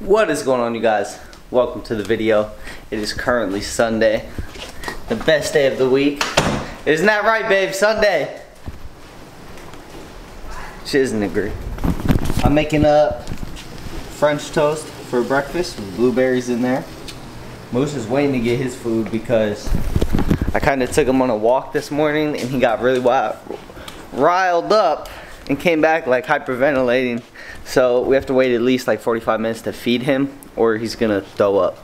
What is going on you guys? Welcome to the video. It is currently Sunday. The best day of the week. Isn't that right babe? Sunday. She doesn't agree. I'm making a French toast for breakfast with blueberries in there. Moose is waiting to get his food because I kind of took him on a walk this morning and he got really wild, riled up and came back like hyperventilating. So we have to wait at least like 45 minutes to feed him or he's gonna throw up.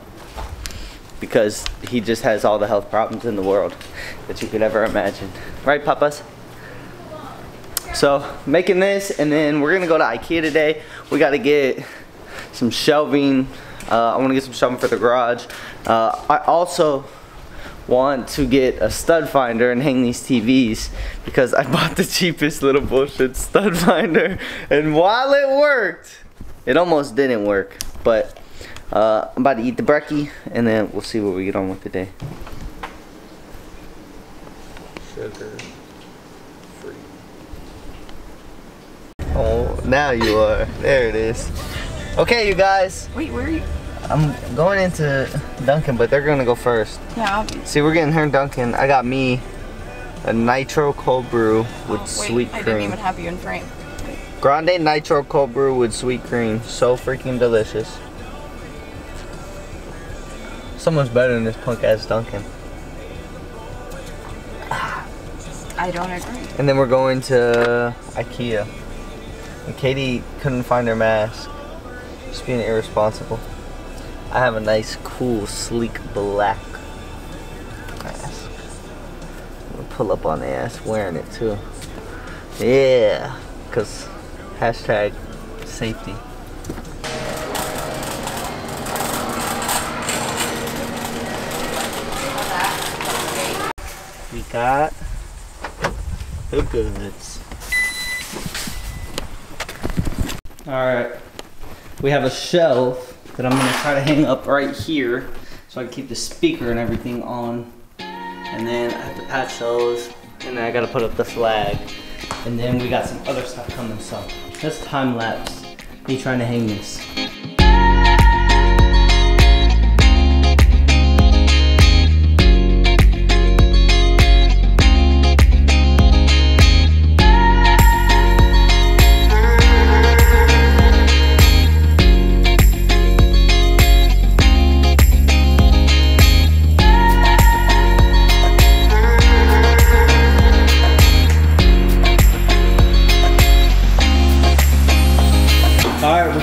Because he just has all the health problems in the world that you could ever imagine. Right, papas? So making this and then we're gonna go to Ikea today. We gotta get some shelving. Uh, I wanna get some shelving for the garage. Uh, I also want to get a stud finder and hang these TVs because I bought the cheapest little bullshit stud finder. And while it worked it almost didn't work but uh, I'm about to eat the brekkie and then we'll see what we get on with today sugar free. Oh now you are. There it is. Okay you guys. Wait, where are you? I'm going into Dunkin', but they're gonna go first. Yeah. See, we're getting her Dunkin'. I got me a nitro cold brew oh, with oh, wait, sweet I didn't even have you in frame. Grande nitro cold brew with sweet cream. So freaking delicious. So much better than this punk ass Dunkin'. I don't agree. And then we're going to IKEA. And Katie couldn't find her mask. Just being irresponsible. I have a nice, cool, sleek black mask. I'm gonna pull up on the ass wearing it too. Yeah, cause hashtag safety. We got the goods. Alright. We have a shelf that I'm gonna try to hang up right here so I can keep the speaker and everything on. And then I have to patch those. And then I gotta put up the flag. And then we got some other stuff coming, so that's time lapse. Me trying to hang this.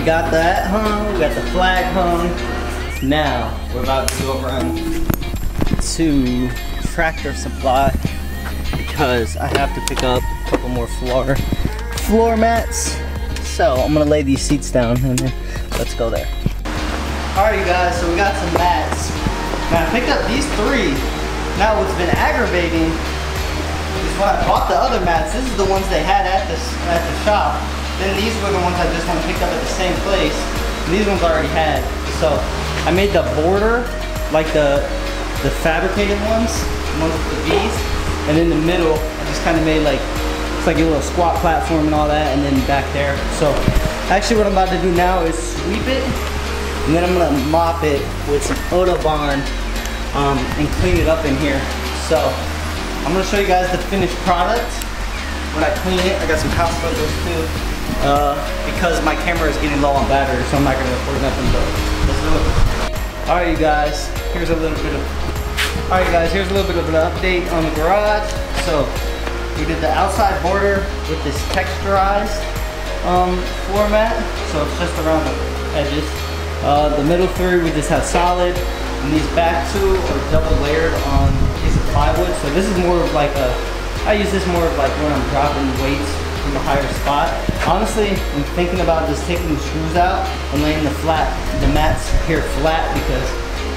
We got that hung, we got the flag hung. Now, we're about to go run to Tractor Supply because I have to pick up a couple more floor floor mats. So I'm gonna lay these seats down and then let's go there. Alright you guys, so we got some mats. Now I picked up these three. Now what's been aggravating is when I bought the other mats, this is the ones they had at the, at the shop. Then these were the ones I just went and picked up at the same place. These ones I already had. So I made the border like the the fabricated ones, the ones with the V's. And in the middle, I just kind of made like, it's like a little squat platform and all that. And then back there. So actually what I'm about to do now is sweep it. And then I'm gonna mop it with some OdoBan um, and clean it up in here. So I'm gonna show you guys the finished product. When I clean it, I got some house too. Uh, because my camera is getting low on battery, so I'm not gonna record nothing but let's do it. Alright you guys, here's a little bit of Alright guys, here's a little bit of an update on the garage. So we did the outside border with this texturized um, floor mat. So it's just around the edges. Uh, the middle three we just have solid. And these back two are double layered on a piece of plywood. So this is more of like a, I use this more of like when I'm dropping weights from a higher spot. Honestly, I'm thinking about just taking the screws out and laying the flat, the mats here flat because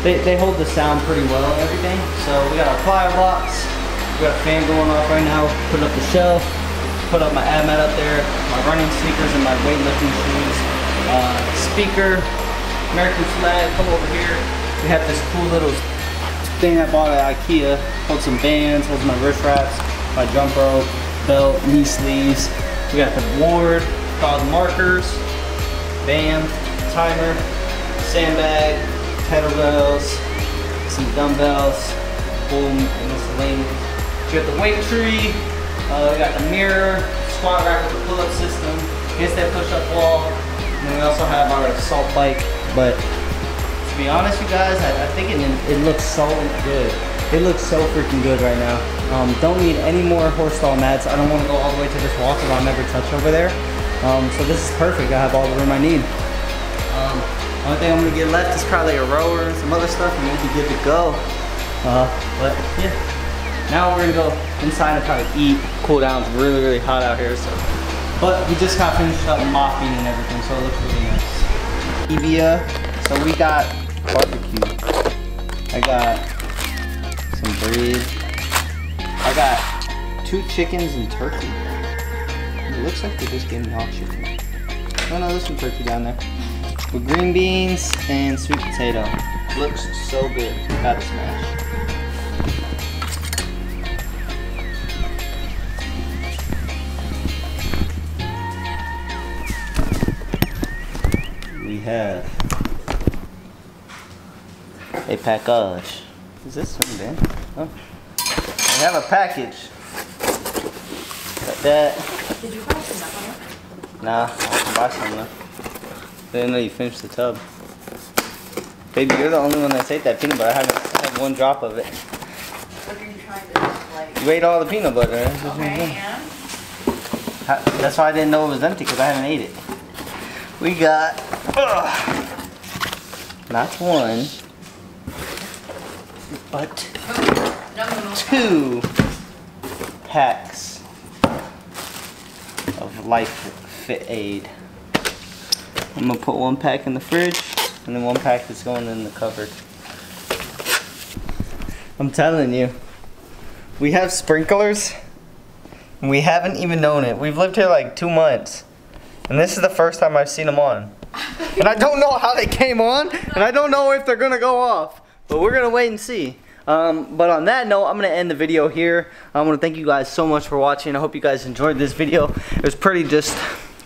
they, they hold the sound pretty well and everything. So we got our plier blocks. We got a fan going off right now. Put up the shelf. Put up my AbMat up there. My running sneakers and my weightlifting shoes. Uh, speaker. American flag. Come over here. We have this cool little thing I bought at Ikea. Holds some bands. Holds my wrist wraps. My jump rope. Belt. Knee sleeves. We got the board. Called markers. Bam. Timer. sandbag, kettlebells, some dumbbells, full miscellaneous. We got the weight tree, uh, we got the mirror, squat rack with the pull-up system, handstand push-up wall, and we also have our assault bike. But to be honest, you guys, I, I think it, it looks so good. It looks so freaking good right now. Um, don't need any more horse stall mats. I don't want to go all the way to this wall because I'll never touch over there. Um, so this is perfect. I have all the room I need. Um, only thing I'm gonna get left is probably a rower and some other stuff and we'll be good to go. Uh, but yeah. Now we're gonna go inside and probably eat, cool down. It's really, really hot out here, so. But we just got finished up mopping and everything, so it looks really nice. Evia, so we got barbecue. I got some bread. I got two chickens and turkey. It looks like they just gave me all chicken. Oh no, there's some turkey down there. With green beans and sweet potato. Looks so good. Gotta smash. We have a package. Is this from Ben? Oh. We have a package. Got that. Did you buy some Nah, I can buy some though. Didn't know you finished the tub. Baby, you're the only one that's ate that peanut butter. I haven't had one drop of it. What are you trying to like? You ate all the peanut butter. That's what you're doing. Okay, Ha- That's why I didn't know it was empty because I haven't ate it. We got ugh, not one, but. Two packs of Life Fit Aid. I'm gonna put one pack in the fridge and then one pack is going in the cupboard. I'm telling you, we have sprinklers and we haven't even known it. We've lived here like two months and this is the first time I've seen them on. And I don't know how they came on and I don't know if they're gonna go off, but we're gonna wait and see. Um, but on that note, I'm going to end the video here. I want to thank you guys so much for watching. I hope you guys enjoyed this video. It was pretty just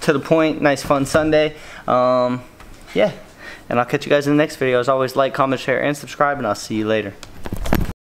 to the point. Nice, fun Sunday. Um, yeah. And I'll catch you guys in the next video. As always, like, comment, share, and subscribe. And I'll see you later.